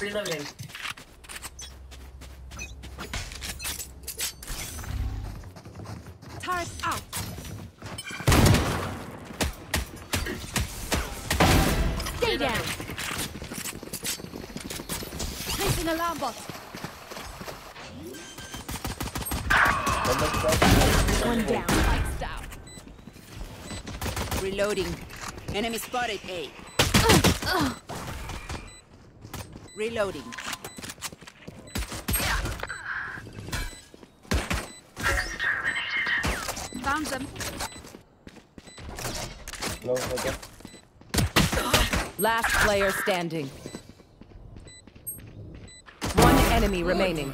Reloading. Turret out. Stay down. Placing alarm bot. One down. Lights down. Reloading. Enemy spotted A. Uh, uh. Reloading. Found them. Low, okay. Last player standing. One enemy remaining.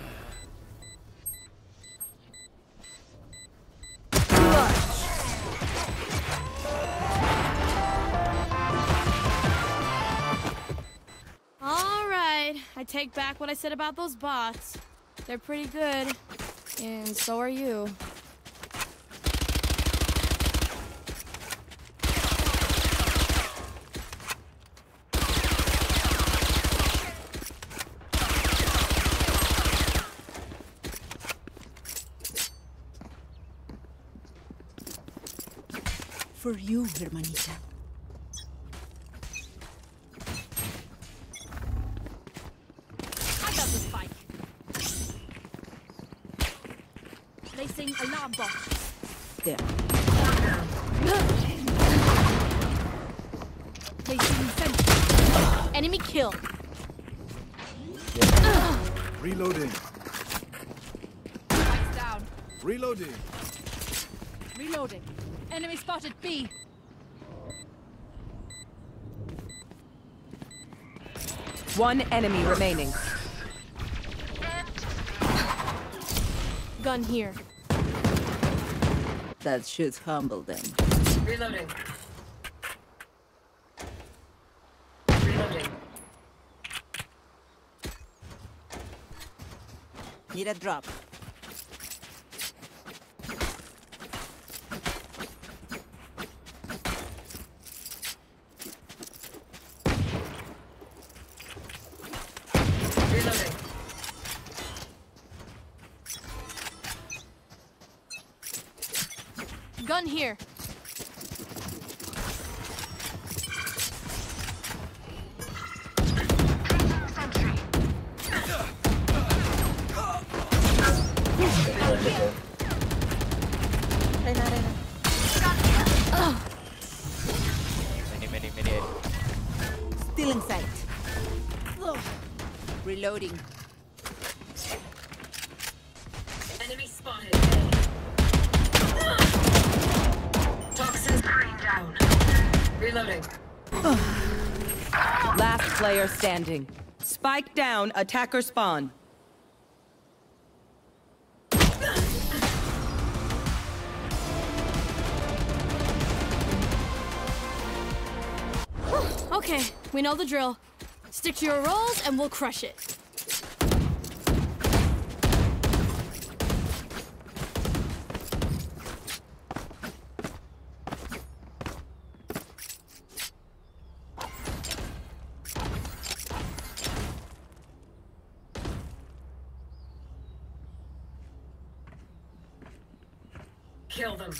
Back what I said about those bots. They're pretty good. And so are you. For you, hermanita. I got the spike. Placing alarm bot. There. Placing sentry. Enemy kill. Reloading. Lights down. Reloading. Reloading. Enemy spotted B. One enemy remaining. Gun here. That should humble them. Reloading. Reloading. Need a drop. Many, many, many. Still in sight. Reloading. Enemy spotted. Toxin screen down. Reloading. Last player standing. Spike down, attacker spawn. Okay, we know the drill. Stick to your roles and we'll crush it. Kill them.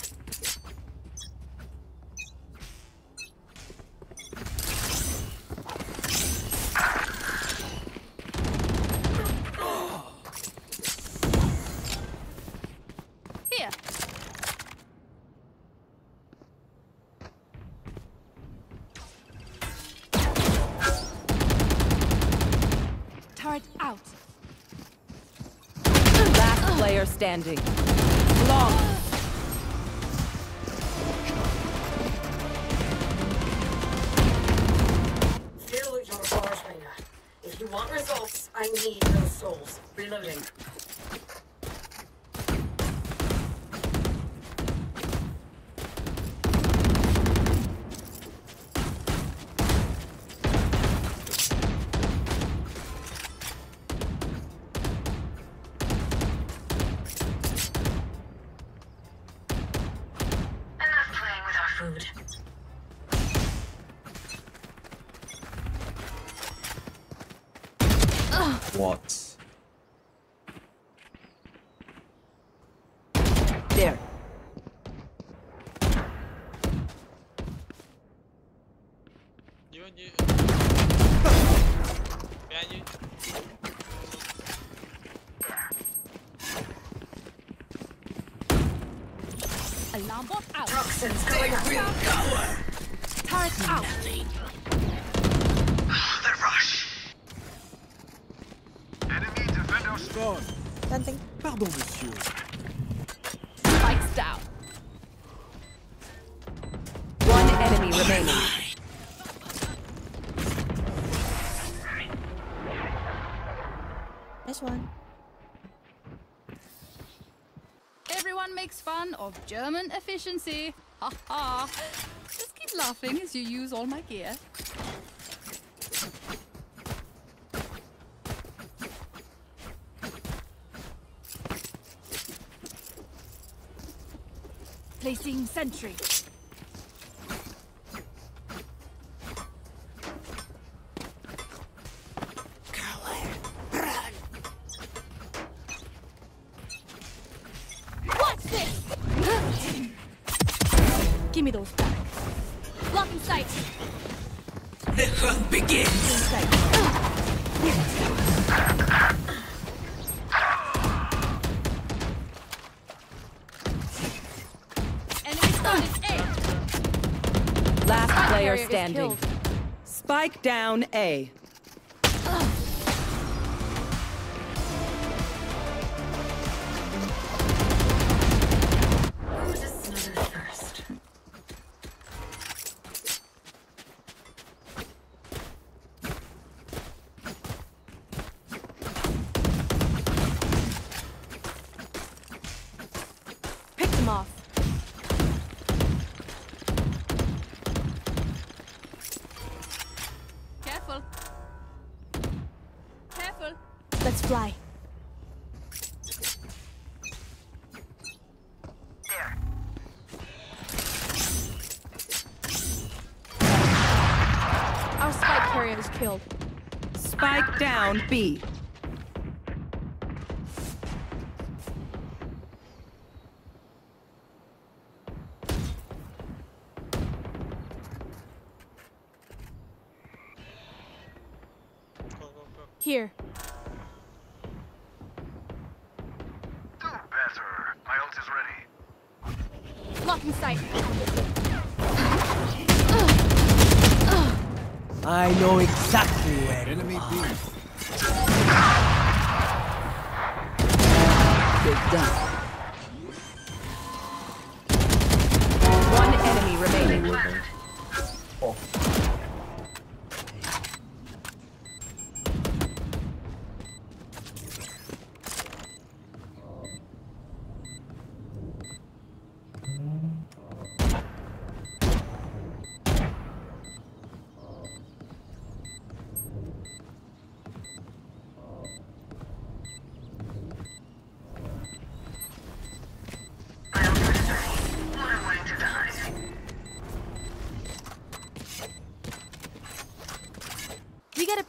Here. Turret out. Last player standing. Long. Still your force finger. If you want results, I need those souls. Reloading. One. Everyone makes fun of German efficiency. Ha ha. Just keep laughing as you use all my gear. Placing sentry. Down A. Let's fly. Our spike carrier is killed. Spike down B.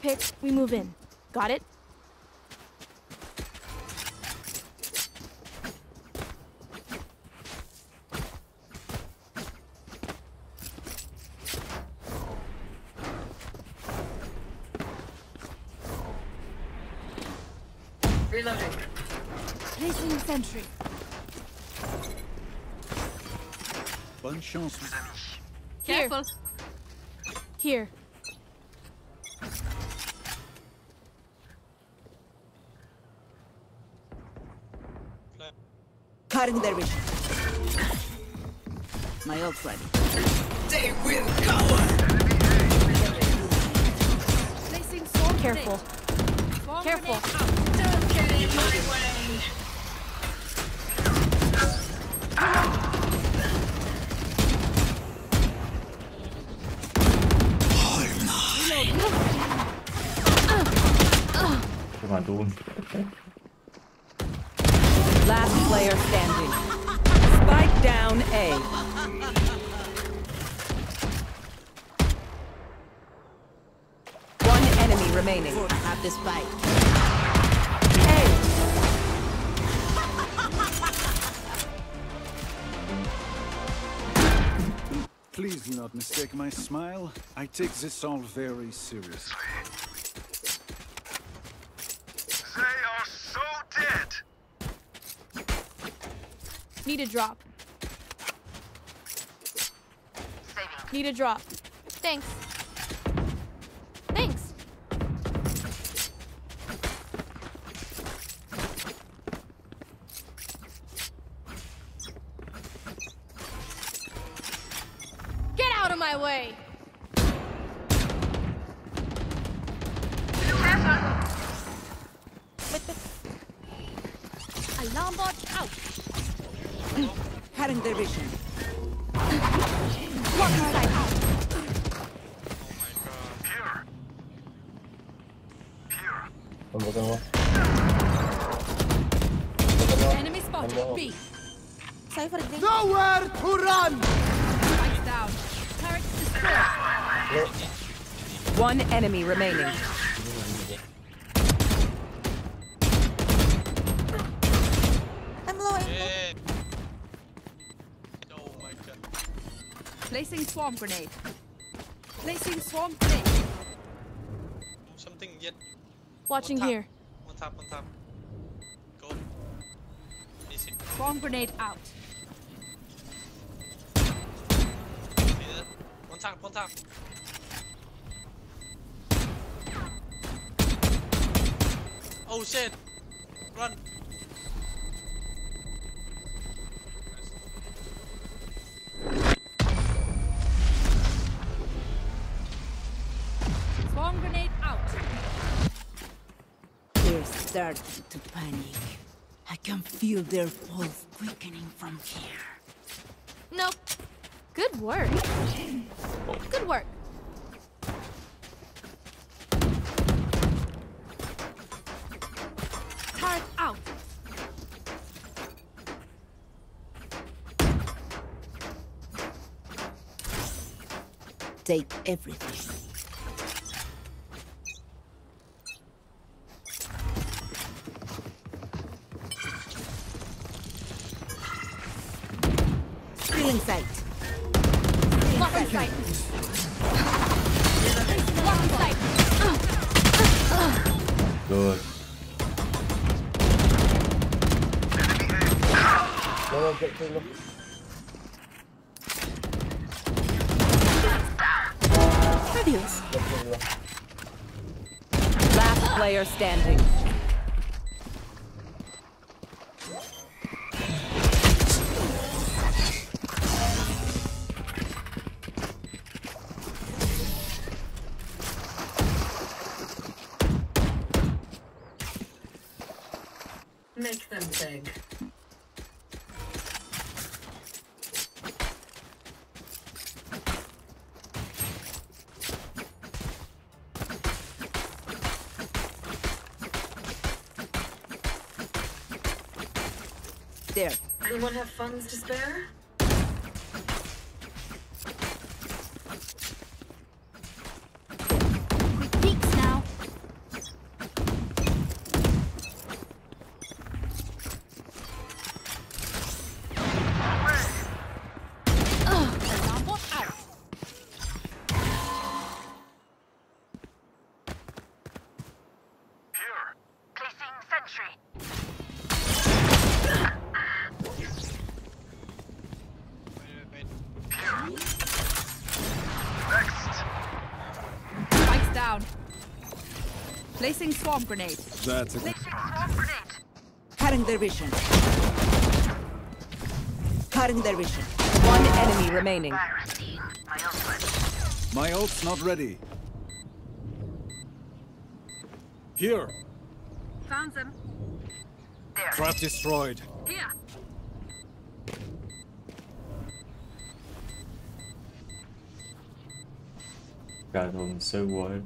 We get a pick, we move in. Got it? Reloading. Placing sentry. Bonne chance, mes amis. Careful. Here. Cutting their vision. My ult's ready. Placing sword Careful. Careful. Don't get in my way. Last player standing down A. One enemy remaining. I have this fight. A. Please do not mistake my smile. I take this all very seriously. Need a drop. Need a drop. Thanks. Remaining. I'm low. I'm Yeah. Oh my god. Placing swarm grenade. Placing swarm grenade. Something yet. Watching One tap. here. One tap, one tap. Go. Easy. Swarm grenade out. See that? One tap, one tap. Oh shit! Run! Swarm grenade out. They're starting to panic. I can feel their pulse quickening from here. Nope. Good work. Good work. Turret out. Take everything. Make them beg. There. Anyone have funds to spare? Swarm grenade. That's a Placing swarm grenade. Cutting their vision. Cutting their vision. One enemy remaining. My ult. My ult's not ready. Here. Found them. There. Trap destroyed. Here. God, I'm so wide.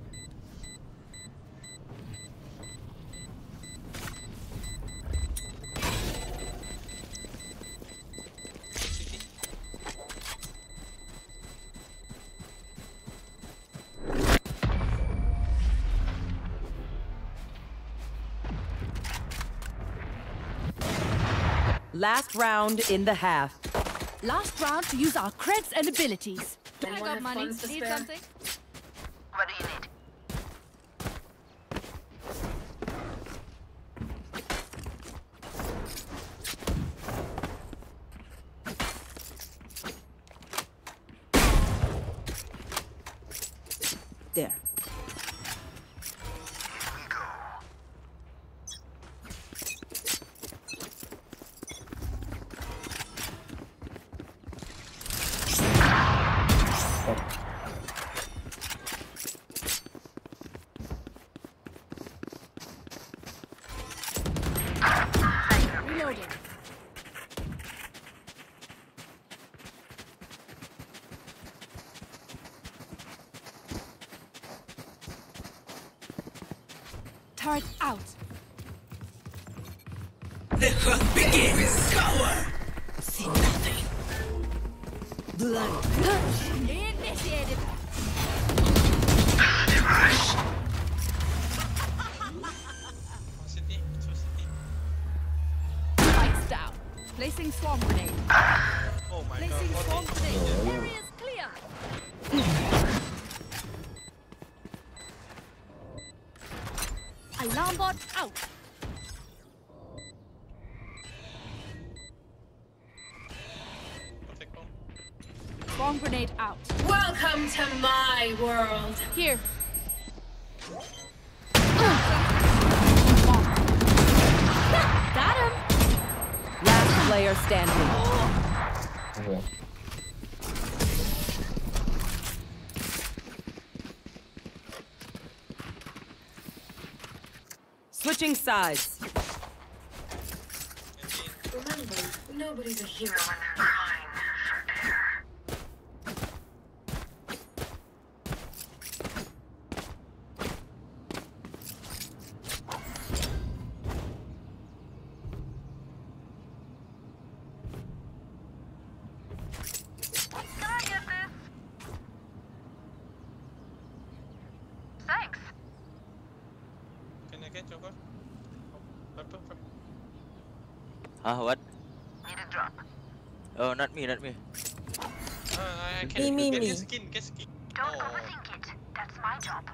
Last round in the half. Last round to use our creds and abilities. I got money. Need something? Blood. Initiated. Welcome to my world. Here. Got him. Last player standing. Okay. Switching sides. Remember, nobody's a hero when they're crying for air. Can I get this? Thanks. Can I get your gun? Oh, purple, purple. Huh? What? Need a drop. Oh, not me, not me. Uh, I can Me, me, get me. his skin, get skin. Don't Oh. overthink it. That's my job.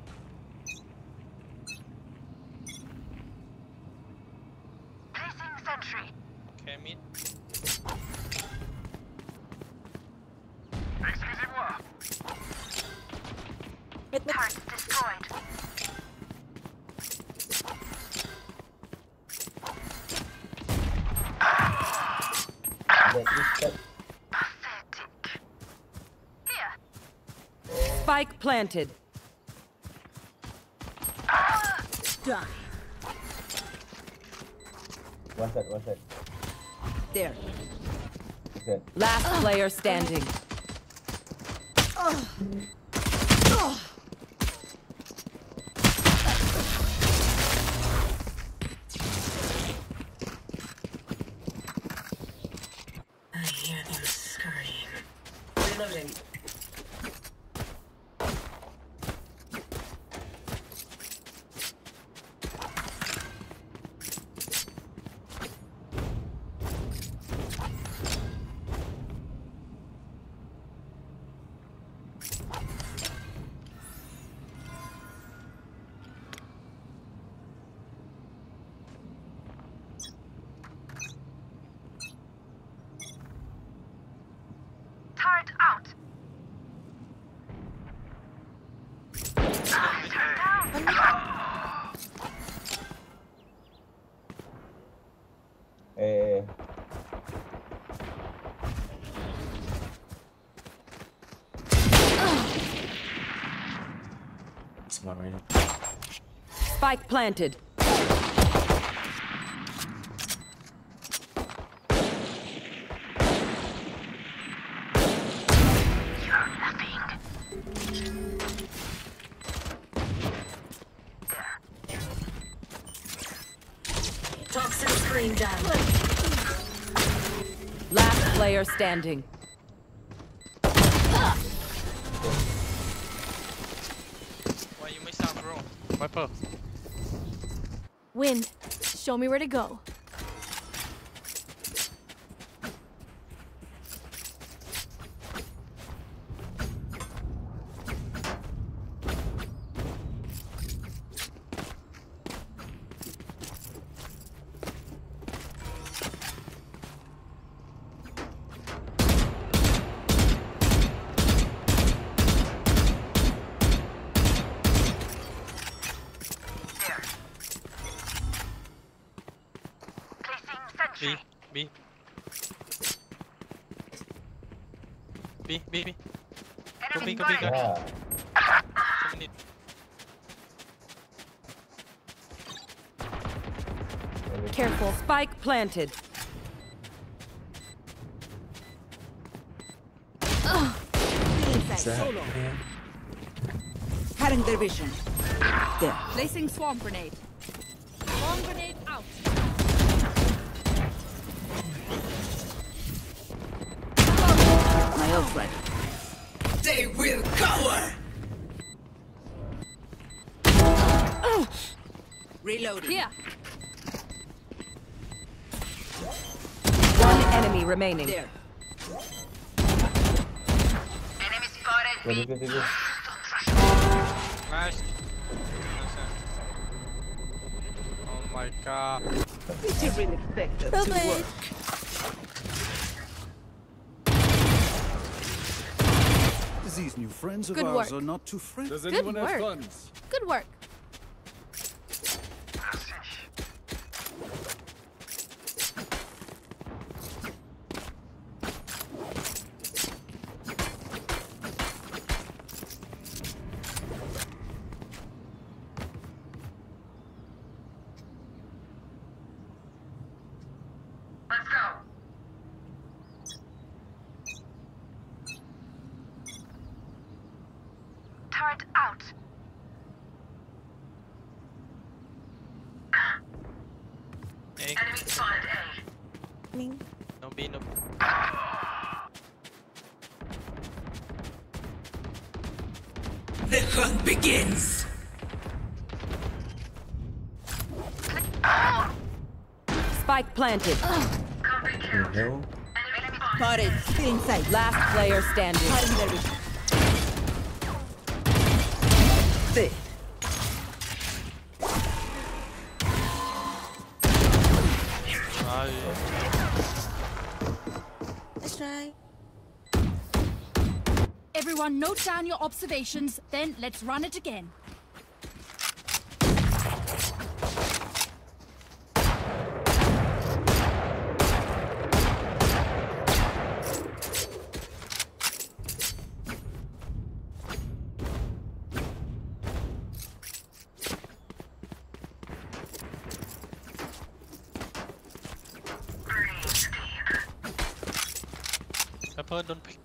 Spike planted. Done. One side, one side. There. Okay. Last player standing. I someone right here. Spike planted. Toxin screen down. Last player standing. Wind. Show me where to go. B, B. B, B, B. Go B, go B, go B. Yeah. Seven mid. Careful. Spike planted. Cutting their vision. There. Placing swarm grenade. My. They will cower. Oh. Reloading. Here. One enemy remaining. There. Enemy spotted. Go, go, go, go. Nice. Nice. Oh my god. Did you really expect that to work? These new friends of Good ours work. are not too friendly. Does anyone have work. funds? Good work. Let's go. Turret out. A. Enemy spotted A. No B, no B. The hunt begins. Spike planted. Copy kill. No. Enemy spotted. Spotted. Still. Last player standing. Cutting Everyone note down your observations, then let's run it again. Pepper, don't pick.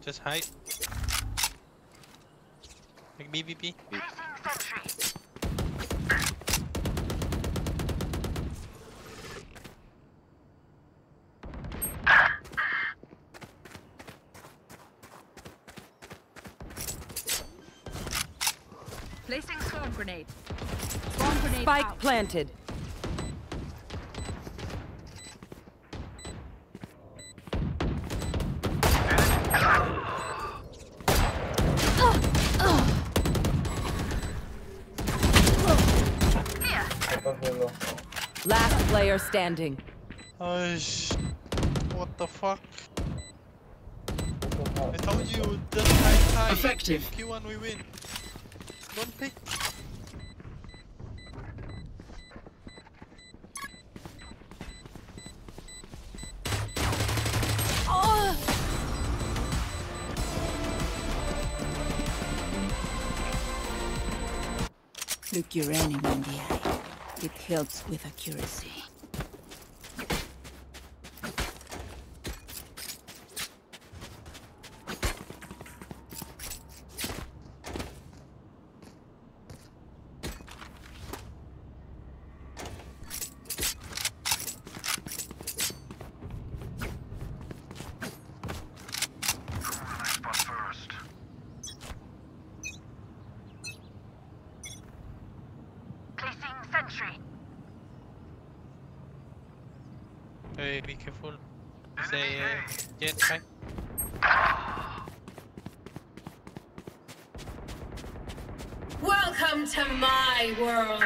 Just hide. Like B, B, B. Placing sentry. Placing swarm grenade. Swarm grenade Spike out. planted. Player standing. Aish. What the fuck? I told you, just hide high. Effective. Q1 we win. Don't pick. Look your enemy in the eye. It helps with accuracy. Placing. Hey, be careful. Say, uh, Jett back. Welcome to my world.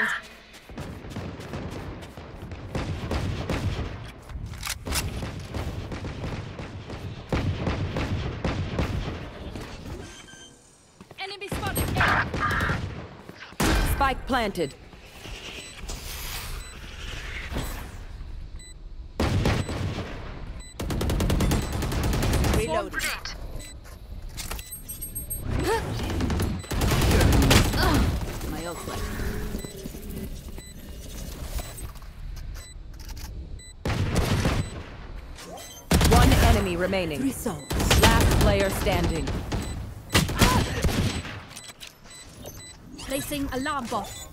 Enemy spotted. Spike planted. Remaining. Last player standing. Placing alarm bot.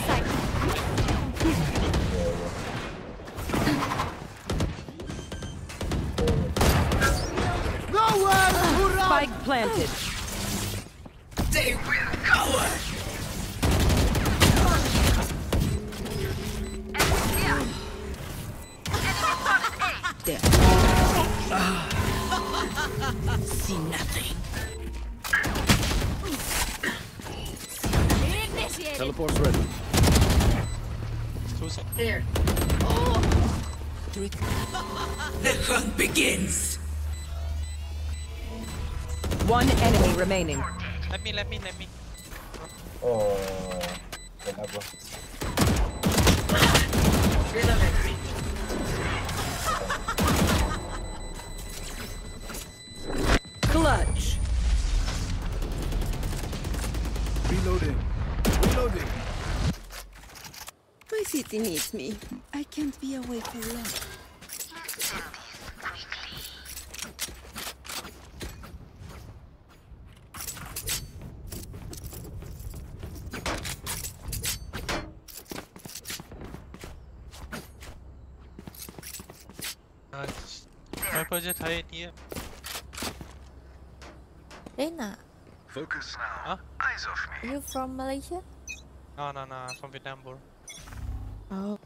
Sight. Yeah, yeah. Spike planted. My budget high here. Reyna, Focus Huh? Eyes off me. you from Malaysia? No no no. I'm from Vietnam, bro. Oh.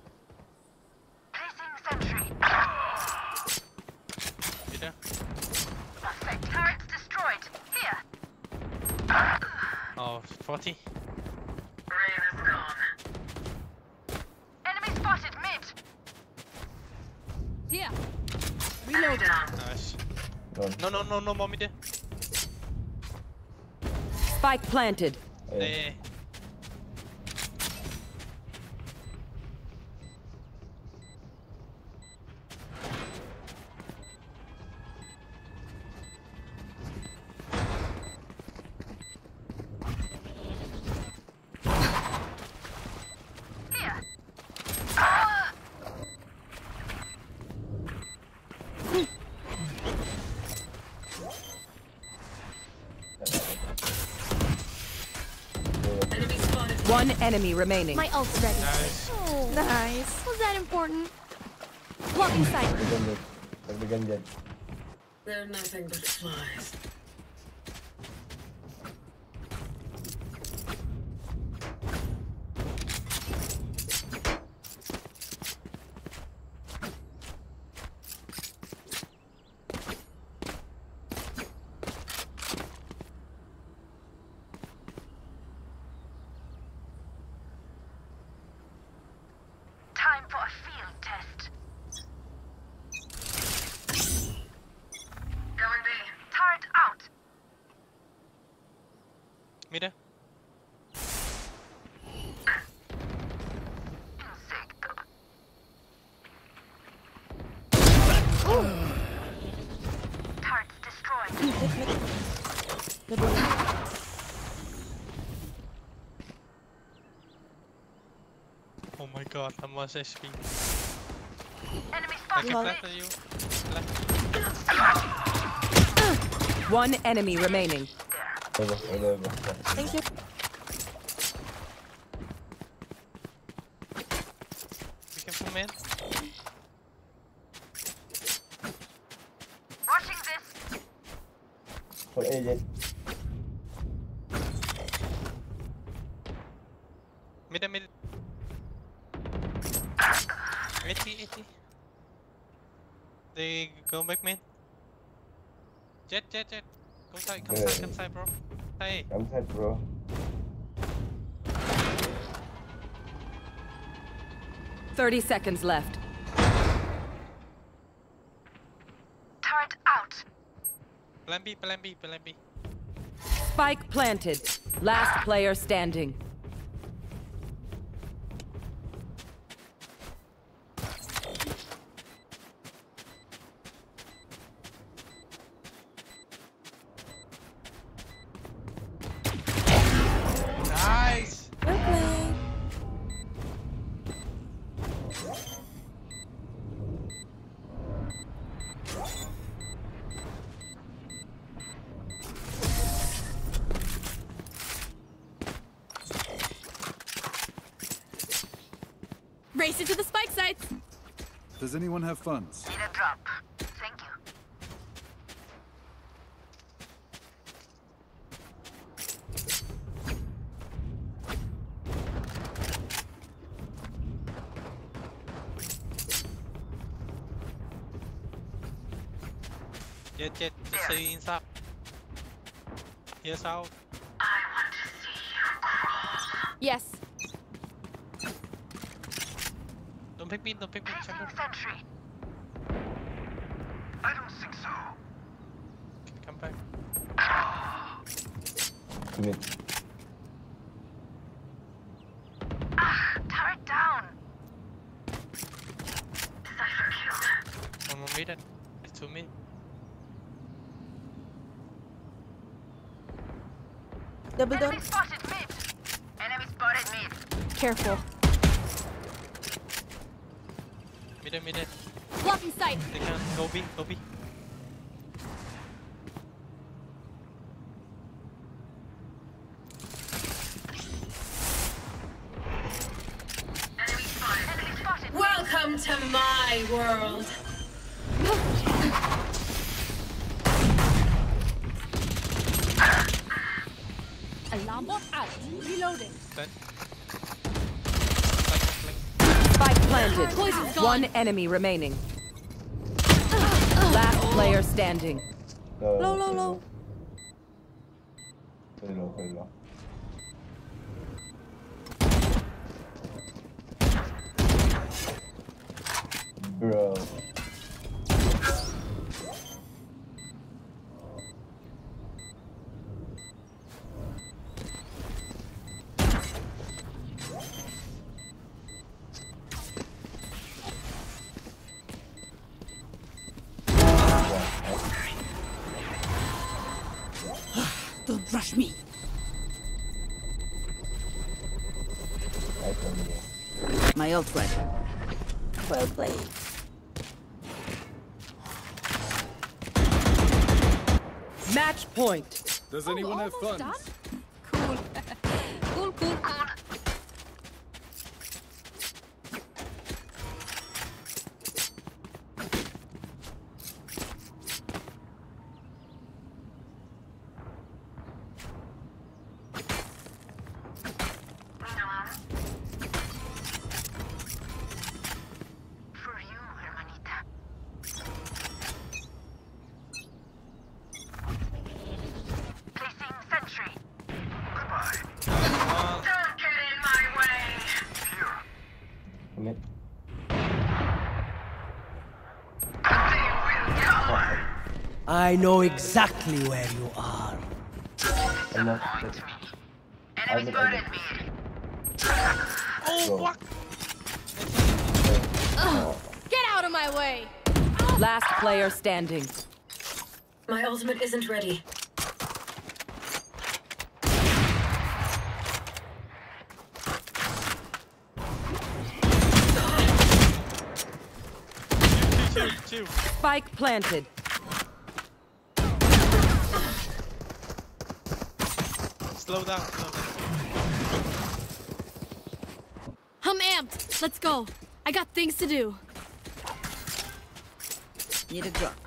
Placing sentry. You there? Perfect. Turrets destroyed. Here. Oh, 40. Rain is gone. Enemy spotted mid. Here. Reloading. Nice. No. No no no no mommy there. Spike planted. Eh, enemy remaining. My ult's ready. Nice. Oh, nice. Was that important? Blocking sight. Deg-degan Jett. Deg-degan. They're nothing but flies. Time for a field test. Going B. Turret out. Me there? Insecto. Turrets destroyed. Oh my god, I'm 1 HP. Enemy I spotted can mid. you. One enemy remaining. Udah, udah, udah. Thank you. We can come in. Watching this. Full A Jett. Mid and mid. 80, 80. They go back mid. Jett, Jett, Jett. Come side, come Yeah. side, come side, bro. Hey. Come side, bro. Thirty seconds left. Turret out. Plan B, plan B, plan B. Spike planted. Last player standing. Funds? Need a drop. Thank you. Jett, Jett. Just stay inside. Here's out. Yes. Don't pick me, don't pick me, chamber. Sentry. I don't think so. Come back. Mid. Ah, Turret down. Cypher killed. One more mid. It's two mid. Double door. Enemy spotted mid. Enemy spotted mid. Careful. Mid, mid. Blocking sight. They can go B, go B. Enemy spotted. Enemy spotted. Welcome to my world. Alarm bot out. Reloading. Then. Spike planted. One enemy remaining. Player standing. Low, Low, low, low. Very low, very Don't me. Nice one, bro. My ult ready. Well played. Match point. Does Oh, anyone have almost funds? done? Cool. cool, cool. For you, hermanita. Placing sentry. Goodbye. Don't get in my way. Here. Mid. They will cover. I know exactly where you are. I'm not. Enemy I'm- spotted I'm- Oh, Bro. fuck! Get out of my way. Last player standing. My ultimate isn't ready. Chill, chill. Spike planted. Slow down, slow down. I'm amped. Let's go. I got things to do. Need a drop.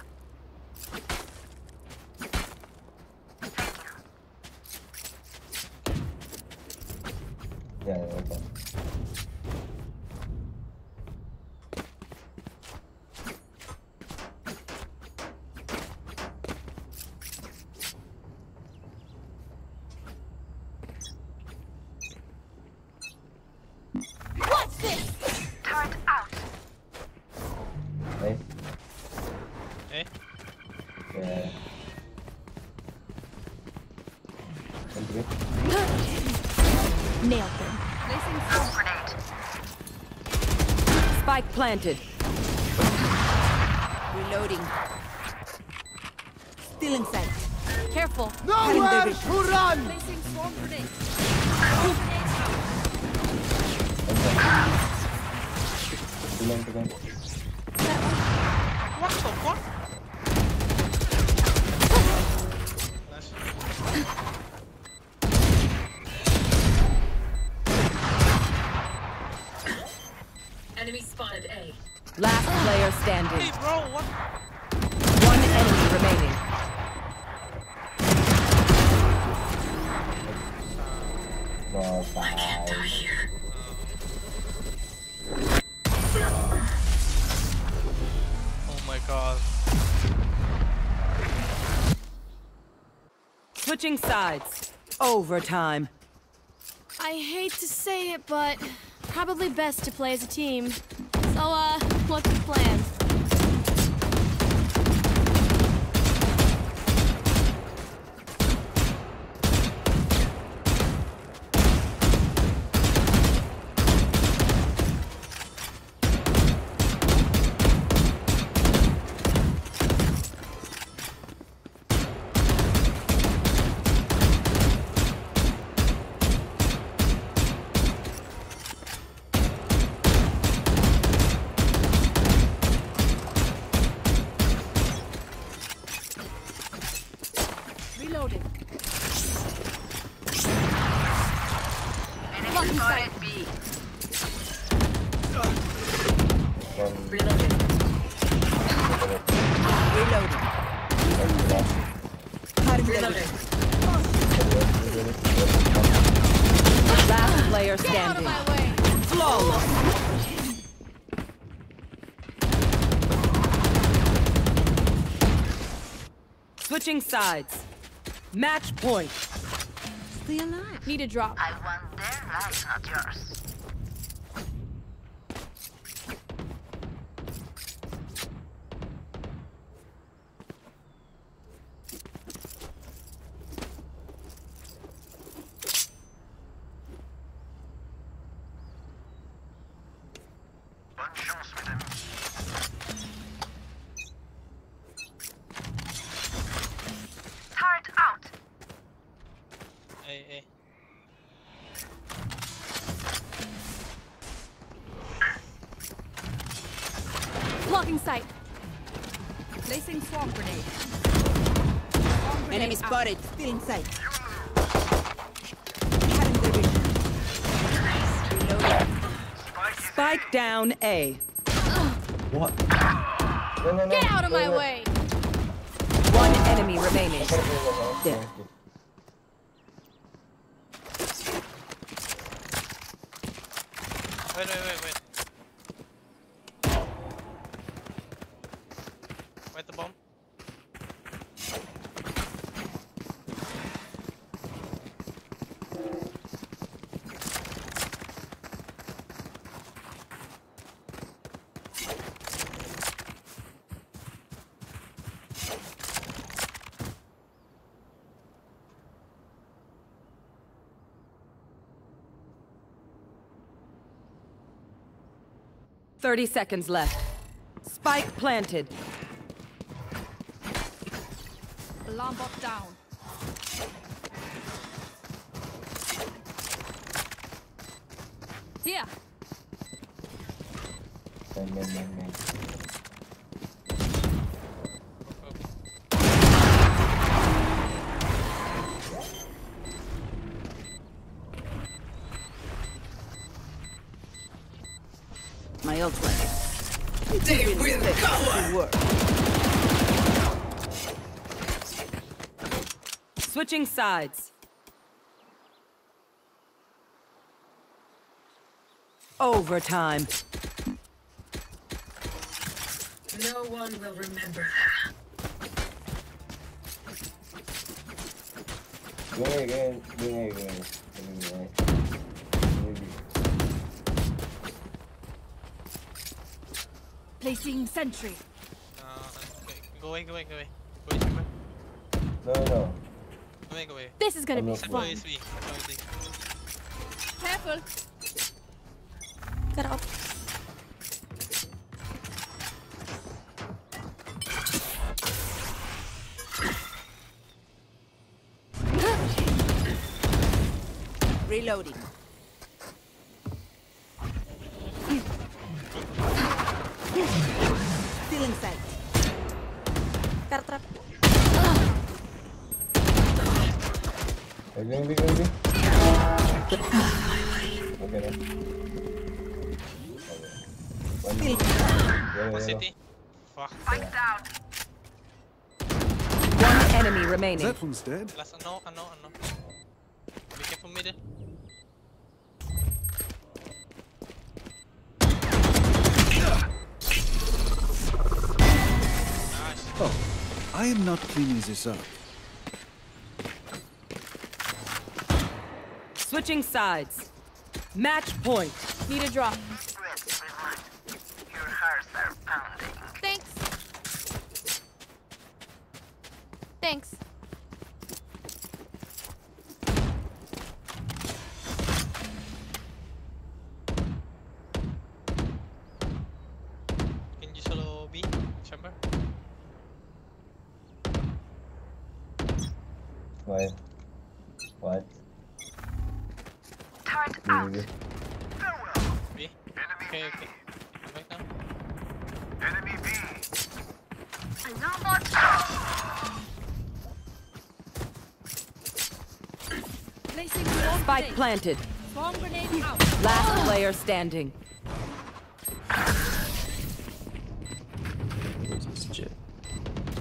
Planted. Last player standing. Hey bro, what? One enemy remaining. Bye. Oh my god. Switching sides. Overtime. I hate to say it, but probably best to play as a team. So, uh, what's the plan? Standing. Flawless. Switching sides. Match point. Stay alive. Need a drop. I want their lives, not yours. 30 seconds left. Spike planted. Alarm down. Here. Switching sides. Overtime. No one will remember. Go ahead. Go ahead. Maybe. Placing sentry. Uh, okay. Go away, go away, go away. Go away, chamber. No, no, no. Go away. This is gonna I'm be fun. for ASV. Set for ASV. Careful. Cut off. Reloading. Na. Okay. One. Yellow, One Fuck. One enemy remaining. That one's dead. Last ano, ano, ano. Be careful middle. Oh, I am not cleaning this up. Switching sides. Match point. Need a drop. Your hearts are pounding. Thanks. Thanks. Can you solo B? Chamber? Why? What? Turret out. Really? Farewell. B? Enemy Okay, B. okay. Come back now. Enemy B. No more. Placing swarm Spike planted. Swarm grenade out. Last player standing.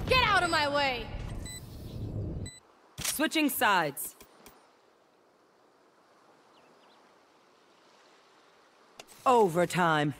Get out of my way. Switching sides. Overtime.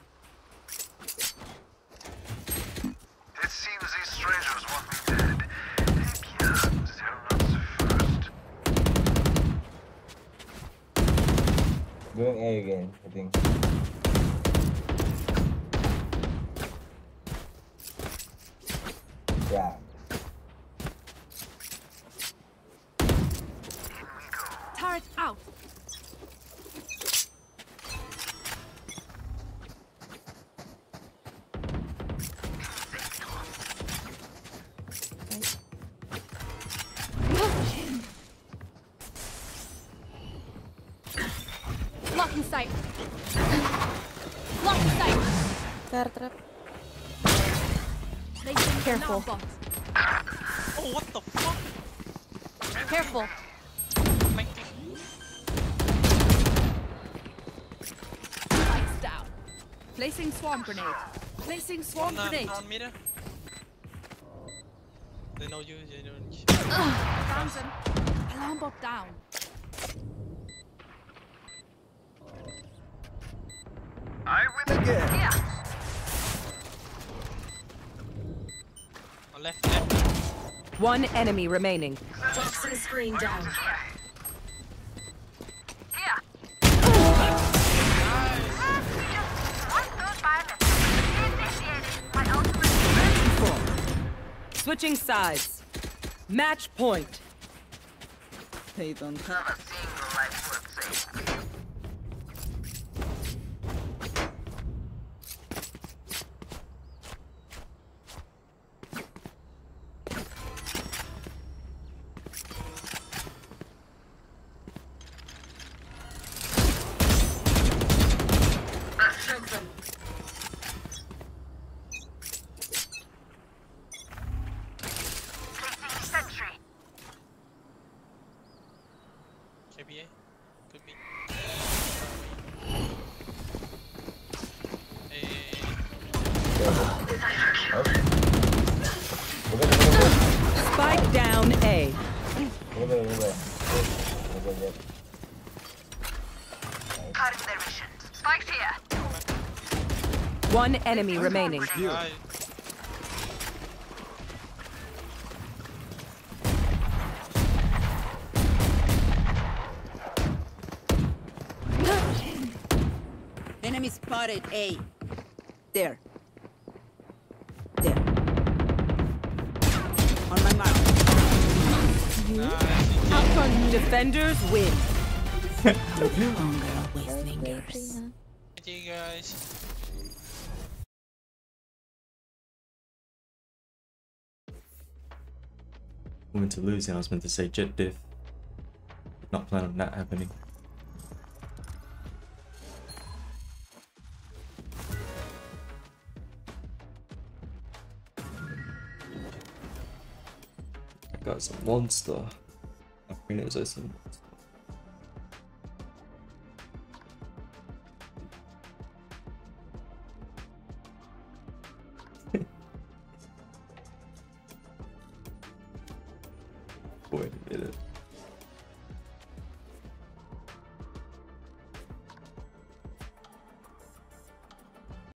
Careful. Oh, what the fuck? Careful. Flanking. Lights down. Placing swarm grenade. Placing swarm One, grenade. on middle. They know you, they know you. Found them. Alarm bot down. I will. Yeah. On left, left. One enemy remaining. Toxin screen down. Yeah. Just those violence. Initiating my ultimate. Switching sides. Match point. They don't have. Not a single life worth saving. Let's choke them. Placing sentry. KBA. Could be. Eh, Spike down A. Move it, move it. Move it, yep. Cutting their vision. Spikes here. One enemy remaining. Enemy spotted A. There. Defenders win. No longer always fingers. Thank you guys. I went to lose and I was meant to say Jett diff. Not plan on that happening. I a monster. I think it was